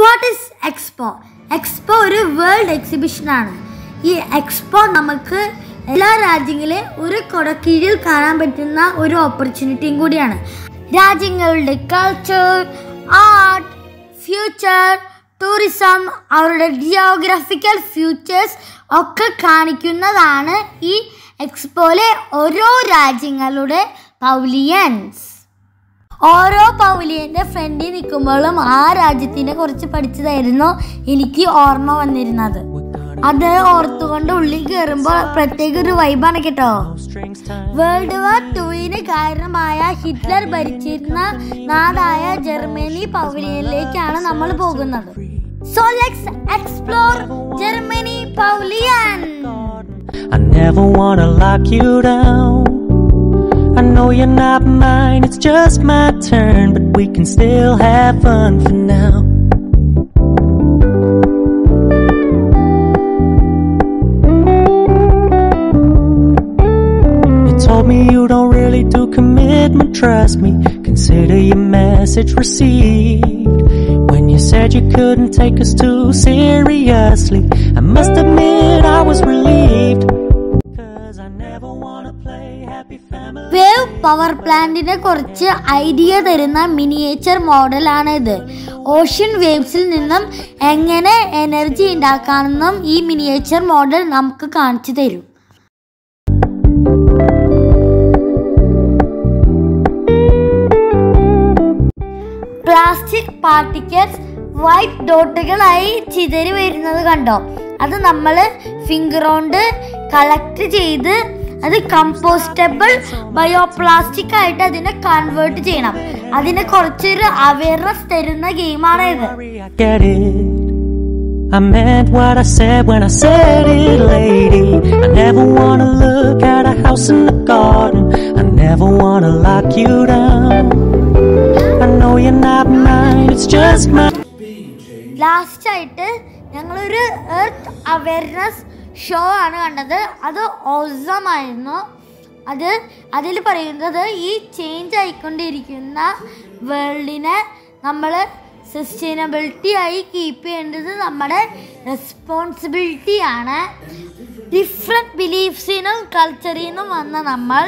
What is expo expo ഒരു world എക്സിബിഷനാണ് ഈ എക്സ്പോ നമുക്ക് എല്ലാ രാജ്യങ്ങളെയും ഒരു കൊടക്കീഴിൽ കാണാൻ പറ്റുന്ന ഒരു ഓപ്പർച്യൂണിറ്റിയും കൂടിയാണ്. രാജ്യങ്ങളുടെ കൾച്ചർ ആർട്ട് ഫ്യൂച്ചർ ടൂറിസം അവരുടെ ജിയോഗ്രഫിക്കൽ ഫ്യൂച്ചേഴ്സ് ഒക്കെ കാണിക്കുന്നതാണ് ഈ എക്സ്പോയിലെ ഓരോ രാജ്യങ്ങളുടെ പൗലിയൻസ്. ഓരോ പൗലിയന്റെ ഫ്രണ്ടിൽ നിൽക്കുമ്പോഴും ആ രാജ്യത്തിനെ കുറിച്ച് പഠിച്ചതായിരുന്നു എനിക്ക് ഓർമ്മ വന്നിരുന്നത്. അത് ഓർത്തുകൊണ്ട് ഉള്ളിൽ കയറുമ്പോൾ പ്രത്യേക ഒരു വൈബാണ് കേട്ടോ. വേൾഡ് വാർ ടുവിന് കാരണമായ ഹിറ്റ്ലർ ഭരിച്ചിരുന്ന നാടായ ജർമ്മനി പൗലിയനിലേക്കാണ് നമ്മൾ പോകുന്നത്. So let's explore Germany pavilion I never wanna lock you down. I know you're not mine, it's just my turn, but we can still have fun for now. You told me you don't really do commitment, trust me. Consider your message received. When you said you couldn't take us too seriously, I must admit I was relieved. Cause I never wanna play happy family. Power പ്ലാന്റിനെ കുറിച്ച് idea തരുന്ന miniature മോഡലാണ് ഇത് ocean വേവ്സിൽ നിന്നും എങ്ങനെ energy ഉണ്ടാക്കാമെന്നും ഈ miniature model നമുക്ക് കാണിച്ചു തരും. പ്ലാസ്റ്റിക് പാർട്ടിക്കൽസ് വൈറ്റ് ഡോട്ടുകളായി ചിതറി വരുന്നത് കണ്ടോ? അത് നമ്മൾ ഫിംഗർ കൊണ്ട് കളക്ട് ചെയ്ത് അത് കമ്പോസ്റ്റബിൾ ബയോപ്ലാസ്റ്റിക് ആയിട്ട് അതിനെ കൺവേർട്ട് ചെയ്യണം അതിനെ കുറച്ചൊരു അവയർനെസ് തരുന്ന ഗെയിമാണ് ഇത് I. Meant what I said when I said it, lady. I never wanna look at a house in the garden. I never wanna lock you down. I know you're not mine, it's just my. Last ആയിട്ട് ഞങ്ങളൊരു earth awareness show ആണ് കണ്ടത്. അത് ഓസമായിരുന്നു അത് അതിൽ പറയുന്നത് ഈ change ആയിക്കൊണ്ടിരിക്കുന്ന വേൾഡിനെ നമ്മൾ സസ്റ്റൈനബിലിറ്റി ആയി കീപ്പ് ചെയ്യേണ്ടത് നമ്മുടെ റെസ്പോൺസിബിലിറ്റി ആണ്. ഡിഫറെന്റ് ബിലീഫ്സിനും കൾച്ചറിൽ നിന്നും വന്ന നമ്മൾ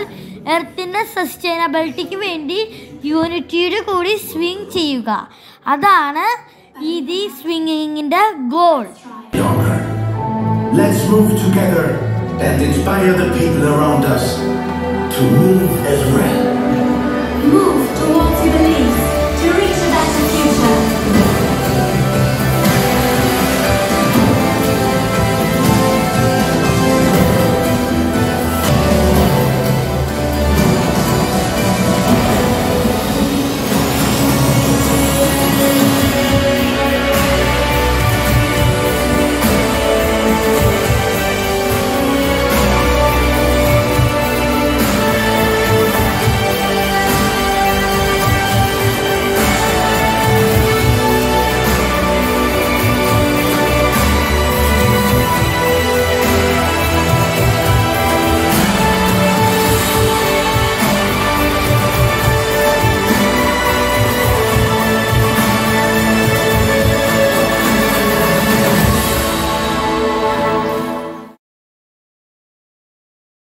എർത്തിന്റെ സസ്റ്റൈനബിലിറ്റിക്ക് വേണ്ടി യൂണിറ്റിയുടെ കൂടി സ്വിങ് ചെയ്യുക. അതാണ് ഈ സ്വിങ്ങിങ്ങിന്റെ goal. Let's move together and inspire the people around us to move as well.